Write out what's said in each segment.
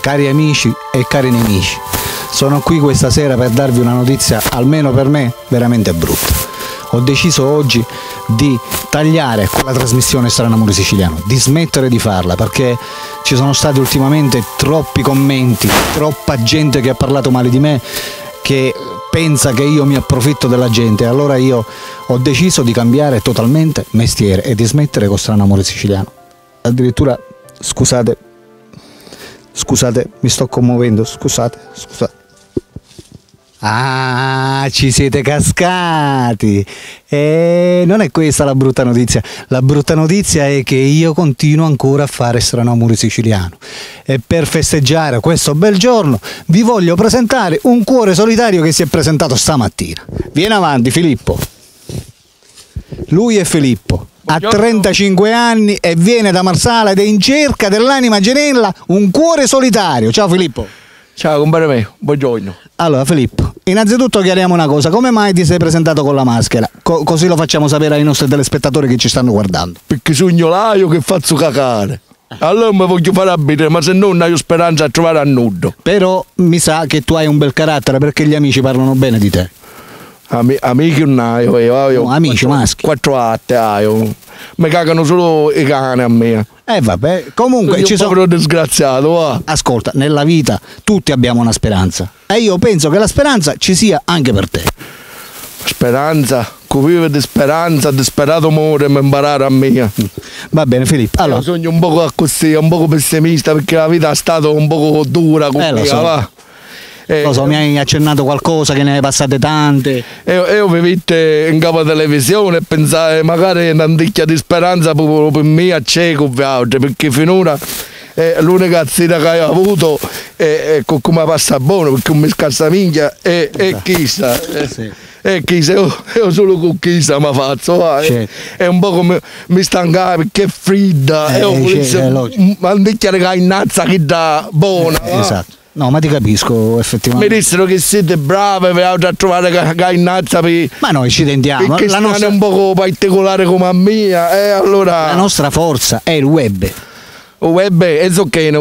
cari amici e cari nemici, sono qui questa sera per darvi una notizia, almeno per me, veramente brutta. Ho deciso oggi di tagliare quella trasmissione Strano Amore Siciliano, di smettere di farla perché ci sono stati ultimamente troppi commenti, troppa gente che ha parlato male di me che pensa che io mi approfitto della gente. Allora io ho deciso di cambiare totalmente mestiere e di smettere con Strano Amore Siciliano. Addirittura, scusate, scusate, mi sto commuovendo, scusate, scusate. Ah, ci siete cascati! E non è questa la brutta notizia. La brutta notizia è che io continuo ancora a fare strano amore siciliano. E per festeggiare questo bel giorno vi voglio presentare un cuore solitario che si è presentato stamattina. Vieni avanti, Filippo. Lui è Filippo. Ha 35 anni e viene da Marsala ed è in cerca dell'anima gemella, un cuore solitario. Ciao Filippo. Ciao compare mio, buongiorno. Allora Filippo, innanzitutto chiariamo una cosa, come mai ti sei presentato con la maschera? Co- così lo facciamo sapere ai nostri telespettatori che ci stanno guardando. Perché sogno l'aio che faccio cacare. Allora mi voglio fare abitare, ma se no non ho speranza a trovare a nudo. Però mi sa che tu hai un bel carattere perché gli amici parlano bene di te. Ami- amici non ho, io, io No, amici quattro, maschi. Quattro atte ho. Mi cagano solo i cani a me. Eh vabbè, comunque Io ci sono disgraziato, va. Ascolta, nella vita tutti abbiamo una speranza e io penso che la speranza ci sia anche per te. Speranza, chi vive di speranza, di sperato amore, mi imparare a me. Va bene Filippo, allora, Io sogno un po' così, un po' pessimista perché la vita è stata un po' dura con Eh, me, so. va. Eh, lo so, mi hai accennato qualcosa che ne hai passate tante. Io, io mi vette in capo televisione e pensai magari una ticchia di speranza proprio per me a cieco viaggio perché finora eh, l'unica zita che ho avuto è, è con come passa buono perché mi scassa minchia e, e chissà eh, Sì. e chissà io, io solo con chissà mi faccio eh. è un po' come mi stancava perché è fredda Eh, volessi è una ticchia che innazza che dà buona va. Esatto. No, ma ti capisco mi effettivamente. dissero che siete brave per a trovare innazza per Ma noi ci tentiamo. perché La nostra, è un po' particolare come a mia, e allora... la nostra forza è il web. Il web è il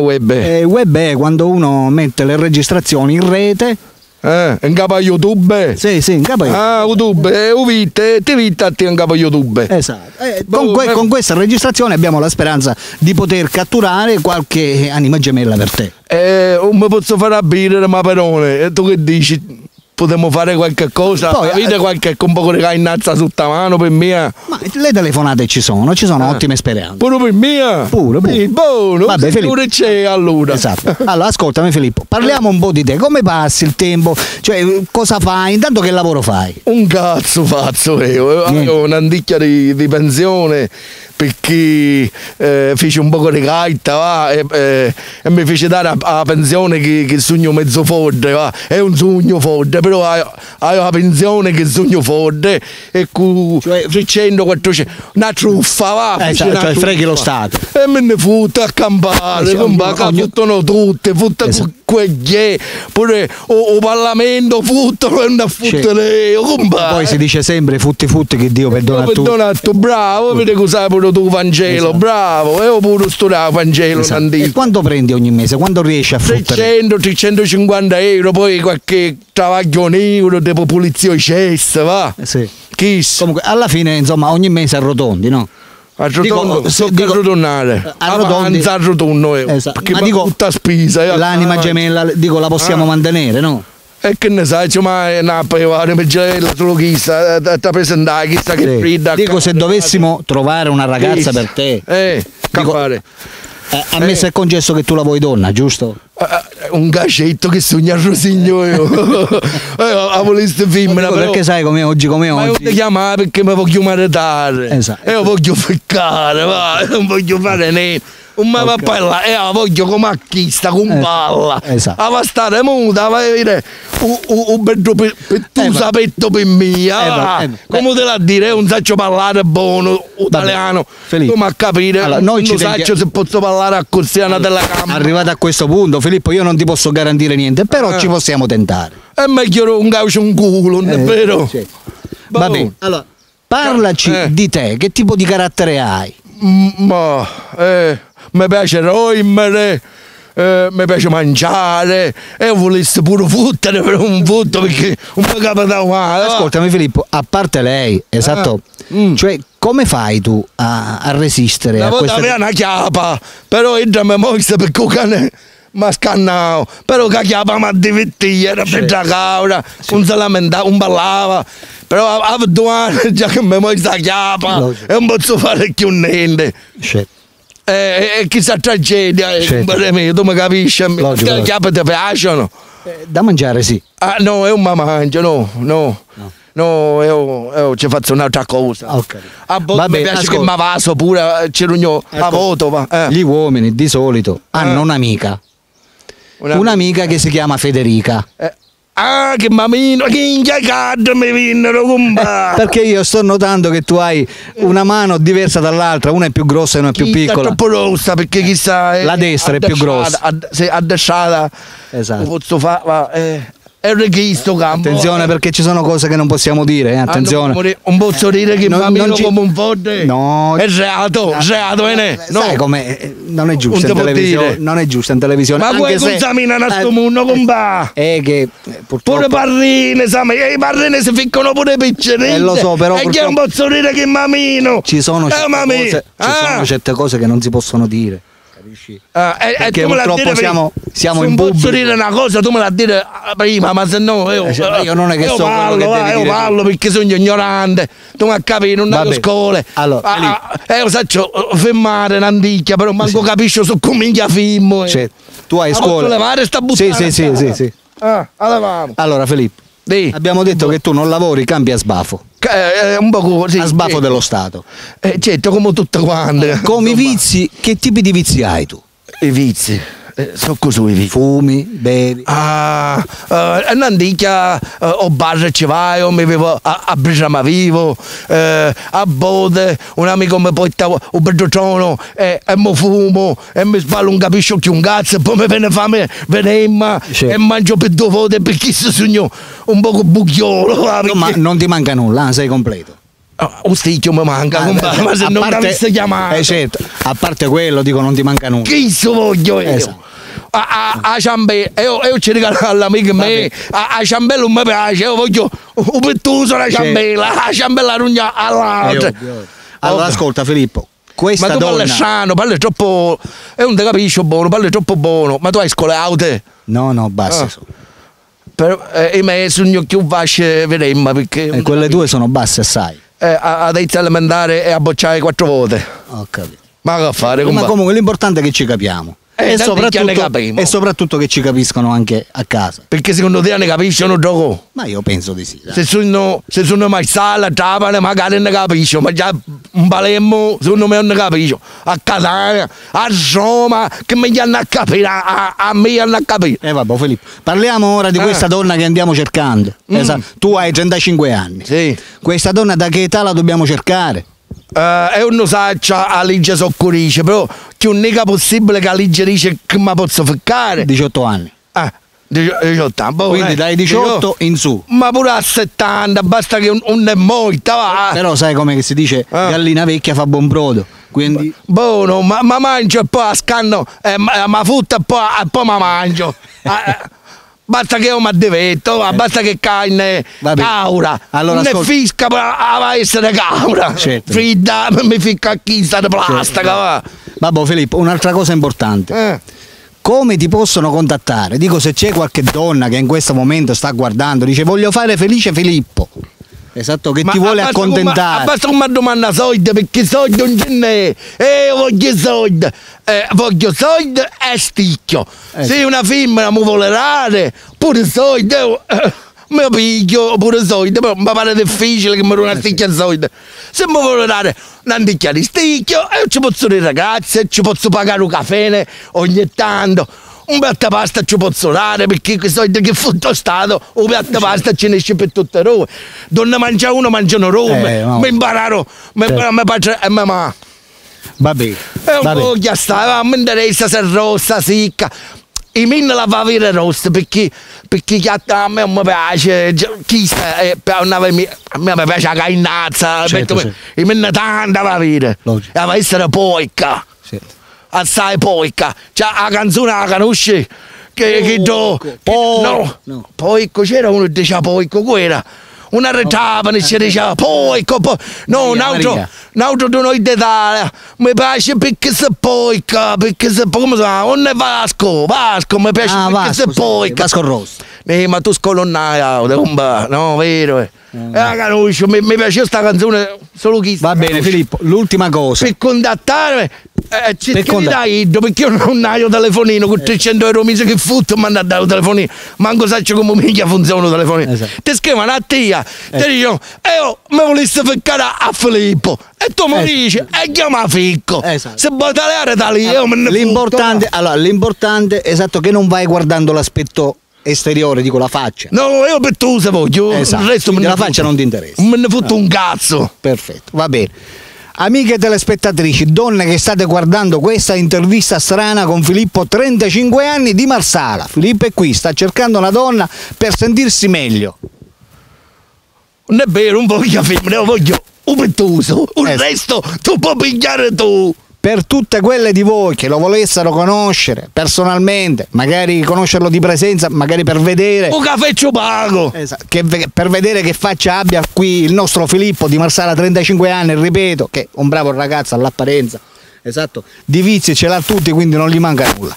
web. Eh, Il web è quando uno mette le registrazioni in rete. Eh, in capo a YouTube. Sì, sì, in capo a- Ah, YouTube, eh, uvite, ti te in capo a YouTube. Esatto. Eh, Boh, con, que- beh. con questa registrazione abbiamo la speranza di poter catturare qualche anima gemella per te. Eh, non mi posso fare abire, ma perone, e tu che dici? Potremmo fare qualche cosa? Poi, Avete eh, qualche un po' di innazza sotto mano per mia? Ma le telefonate ci sono, ci sono Ah. ottime speranze. Pure per mia? Pure, pure. Sì, buono, Vabbè, signore c'è allora. Esatto. Allora, ascoltami Filippo, parliamo un po' di te. Come passi il tempo? Cioè, cosa fai? Intanto che lavoro fai? Un cazzo faccio io, Niente. ho una nicchia di, di pensione perché eh, feci un po' di gaita va, e, eh, e mi fece dare a, a pensione che, che sogno mezzo forte, va. è un sogno forte, però hai, la pensione che sogno forte e con Cioè- 300, 400, una truffa va. Eh, cioè, cioè, freghi lo truffa. Stato. E me ne futto a Eh, campare, ognuno- va, che ognuno- futtono tutte, futta Esatto. quegli, pure o, o Parlamento, futtono e a futtere, compare. Poi si dice sempre futti futti che Dio perdona a tutti. Perdonato, bravo, vedi cos'hai pure tu Vangelo, bravo, e ho pure studiato Vangelo, Esatto. E quanto prendi ogni mese? Quando riesci a fottere? 300, 350 euro, poi qualche travaglio nero, tipo pulizia cesta, va. Eh, Sì. Chissà, Comunque, alla fine, insomma, ogni mese arrotondi, no? arrotondo, dico- so dico- arrotondare, arrotondi- avanza arrotondo io, Esatto. perché Ma dico, tutta spesa. eh, L'anima gemella, dico, la possiamo Ah. mantenere, no? E che ne sai, cioè, ma è una pevare, meggiorella, solo chissà, da presentare, chissà che Sì. fredda. Dico, se dovessimo trovare una ragazza per te, Eh, Dico- fare? eh, a me Eh. si è concesso che tu la vuoi donna, giusto? Ah, Un gacetto che sogna il rosigno io. eh, la voleste femmina, però. perché sai come oggi come Ma io ti oggi. chiamare perché mi voglio maritare. Esatto. Io voglio ficcare, va, non voglio fare niente. Un ma Ok. poi là, e la voglio come a chi sta con Eh, palla. esatto. La va stare muta, va a vedere un, un, un bello pe- pettusa Eh, va- petto per mia. Eh, va- va. va- come te la dire, non saccio parlare buono italiano. Filippo. Come a capire, Allora, noi non ci saccio se posso parlare a così alla telecamera. Arrivato a questo punto, Filippo, io non ti posso garantire niente, però Eh. ci possiamo tentare. È meglio un gaucho un culo, non è vero? sì. Va Boh. bene. Allora, parlaci Eh. di te, che tipo di carattere hai? Mm, Ma eh, mi piace roimere, eh, mi piace mangiare e volessi pure fottere per un foto perché un po' capita male. va. Ascoltami Filippo, a parte lei, esatto, Mm. cioè come fai tu a, a resistere Una a questa... aveva una chiapa, però entra mi mossa perché il cane ha scannato, però che chiapa mi ha divertito, era per la cabra, non si lamentava, non ballava, però a due anni già che mi mossa la chiapa e non posso fare più niente. Cioè, E, e chissà tragedia, eh, Certo. mio, tu mi capisci? Logico, le logico. chiappe ti piacciono? eh, da mangiare sì. Ah no, io mi mangio, no, no. No. No, io, io ci faccio un'altra cosa. Ho capito. A volte Vabbè, mi piace ascolta. che mi vaso pure, eh, c'è l'ugno a Ecco, voto, va. Eh. Gli uomini di solito hanno Eh. un'amica, Una- un'amica che si chiama Federica. Eh, Ah, che mamino, che inchiaccato mi vinnero, compa. Perché io sto notando che tu hai una mano diversa dall'altra, una è più grossa e una è più Chi piccola. È troppo rossa perché chissà. La destra è più grossa. Se addesciata. Esatto. Posso fare. ma, Eh, è un registro campo. Attenzione perché ci sono cose che non possiamo dire, eh, attenzione. Ah, non- Un posso dire che Non- mamino non ci- come un forte. No. È reato, reato, eh, no. Sai come eh, non è giusto Non in televisione, dire. non è giusto in televisione. Ma vuoi se- contaminare a sto eh, mondo, compa? È che eh, purtroppo Pure parrine, sai, ma i parrine si ficcano pure piccerine. Eh, lo so, però E che non purtroppo- posso dire che mamino. ci sono Eh, certe, cose, ci Ah. sono certe cose che non si possono dire. Capisci? Ah, e- e Perché la purtroppo siamo- siamo in non posso pubblico. dire una cosa, tu me la dire ah, prima, ma se no io, Eh, cioè, io non è che io so quello parlo, che va, io dire parlo perché sono ignorante. Tu mi capisci, non Vabbè. ho scuole. Allora, Ah, ah, io saccio filmare un'anticchia, però manco capisco su come minchia film. eh. Cioè, tu hai Ma scuola. posso levare sta Sì, buttata? sì, sì, sì, sì. Ah, la leviamo. Allora Filippo, Dì. abbiamo detto che tu non lavori, cambi a sbafo, Eh, un po' così. a sbafo sì. dello Stato. Eh, certo, come tutte quante. Come i Insomma, vizi, che tipi di vizi hai tu? I vizi. Eh, so così i vizi. Fumi, bevi? Ah, eh, non dica, eh, o bar ci vai, o mi vivo a, a Bresciama vivo, eh, a Bode, un amico mi porta un bertotono e, e mi fumo e mi sballo un capisco che un cazzo poi mi viene fame, venemma Certo. e mangio per due volte perché si sogno un poco bucchiolo. No, ma non ti manca nulla, eh, sei completo. Ah, un sticchio mi manca, Ah, compa, ma se a non parte- t'avesse chiamato. Eh certo, a parte quello dico non ti manca nulla. Che so voglio io? Esatto. A, a, a ciambella, io, io ci regalo all'amico me, a, a ciambella non mi piace, io voglio un pettuso alla ciambella, a ciambella non È all'altra. ovvio. Allora ascolta Filippo, questa Ma tu parli donna... sano, parli troppo. E non ti capisco buono, parli troppo buono. Ma tu hai scuole aute? No, no, basta. Ah. sono. Per, eh, I miei sogno più vasce vedemmo perché. E quelle tue sono basse assai. Eh, a- ad inizio elementare e a bocciare quattro volte. Ho capito. Ma che fare? Ma comunque l'importante è che ci capiamo. Eh, e, soprattutto, e soprattutto che ci capiscono anche a casa. Perché secondo te ne capiscono gioco? Ma io penso di sì. dai. Se sono, se sono mai sala, a Trapani magari ne capisco, ma già un Palermo secondo me non ne capisco. A Catania, a Roma, che mi hanno a capire, a, a, me hanno a capire. E vabbè Filippo, parliamo ora di Ah. questa donna che andiamo cercando. Mm. Esatto. Tu hai 35 anni. Sì. Questa donna da che età la dobbiamo cercare? Eh, uno sa c'ha la legge soccorrisce, però che non è possibile che la legge dice che mi posso ficcare. 18 anni. Ah, 18 anni. boh, Quindi eh, dai 18 in su. Ma pure a 70, basta che un, un è morta, va. Però sai come si dice Ah. gallina vecchia fa buon brodo. Quindi Buono, ma, ma mangio e poi a scanno, eh, ma, ma frutta e poi, e poi ma mangio. Eh, eh, basta che io mi addivetto, va, basta che carne caura. Allora, non è ascolta. fisca, ma va a essere caura. Certo. Fridda, mi ficca a chista di plastica, va. Vabbè Filippo, un'altra cosa importante. Eh. Come ti possono contattare? Dico se c'è qualche donna che in questo momento sta guardando, dice voglio fare felice Filippo. Esatto, che Ma ti vuole accontentare. Basta come domanda soldi, perché soldi non ce n'è. E io voglio soldi. Eh, voglio soldi e sticchio. Eh. Se una femmina mi vuole dare, pure soldi, io, eh, mi piglio pure soldi. Però mi pare difficile che mi dà una sticchia di soldi. Se mi vuole dare una sticchia di sticchio, io ci posso dire ragazze, ci posso pagare un caffè ogni tanto. Un piatto pasta ci posso dare perché quei soldi che fu stato, un piatto pasta ce ne esce per tutte le robe. Donna mangia uno, mangiano robe. Eh, no. Mi imparano, mi imparano, mi piace e mamma. Va bene. È un po' che sta, mi interessa se è rossa, secca. I min la fa avere rossa perché, perché a me non mi piace, gi- chi sa, eh, una a me mi piace la cainazza, Certo, certo. i min tanta Logico. e va essere poica. Certo. assai poica. C'ha la canzone la conosci? Che, che do... Po- no, no. poico, c'era uno che diceva poico, quella. Una retavano ci diceva poico, po... No, un altro, un altro di noi d'Italia. Mi piace perché se poica, perché se... Come si chiama? Non è Vasco, Vasco, mi piace Ah, perché Vasco, se sì, poica. Vasco Rossi. Eh, ma tu scolonnai, comba, no, vero? Eh, la conosco, mi, mi piace sta canzone solo chi Va bene Filippo, l'ultima cosa. Per contattarmi, eh, ci Per per contatt- dai, perché io non ho il telefonino, con 300 euro mese che futto mi hanno dato il telefonino, manco saccio come minchia funziona il telefonino. Esatto. Ti scrivono a te, ti dicono, e io mi volessi ficcare a Filippo, e tu mi Eh. dici, e chiama Ficco, Esatto. se vuoi tagliare da lì, io me ne L'importante, allora, l'importante è esatto che non vai guardando l'aspetto esteriore, dico la faccia. No, io per tu se voglio, Esatto, il resto la faccia non ti interessa. Me ne fotto un cazzo. Perfetto, va bene. Amiche telespettatrici, donne che state guardando questa intervista strana con Filippo, 35 anni di Marsala. Filippo è qui, sta cercando una donna per sentirsi meglio. Non è vero, non voglio femmine, io voglio un pettuso. Il sì. resto tu puoi pigliare tu. Per tutte quelle di voi che lo volessero conoscere personalmente, magari conoscerlo di presenza, magari per vedere Un caffè ci pago. Esatto, che per vedere che faccia abbia qui il nostro Filippo di Marsala 35 anni, ripeto, che è un bravo ragazzo all'apparenza. Esatto, di vizi ce l'ha tutti, quindi non gli manca nulla.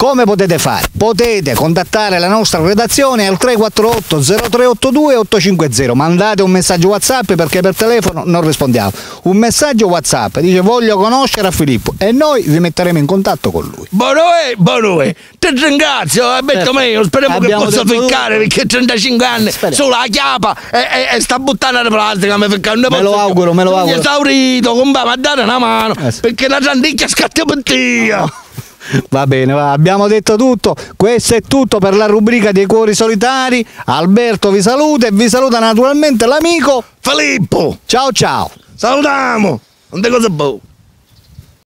Come potete fare? Potete contattare la nostra redazione al 348 0382 850. Mandate un messaggio WhatsApp perché per telefono non rispondiamo. Un messaggio WhatsApp dice voglio conoscere a Filippo e noi vi metteremo in contatto con lui. Buono è. Ti ringrazio, ha detto Certo. me, speriamo che possa ficcare tutto. perché 35 anni, Speriamo. solo la chiapa e, e- e sta buttando la plastica, mi ficca, Me posso lo auguro, me lo auguro. esaurito, compa, ma date una mano, Eh sì. perché la rannicchia scatta per te. Va bene, va. abbiamo detto tutto. Questo è tutto per la rubrica dei cuori solitari. Alberto vi saluta e vi saluta naturalmente l'amico. Filippo, Ciao ciao. salutiamo. Non te cosa boh.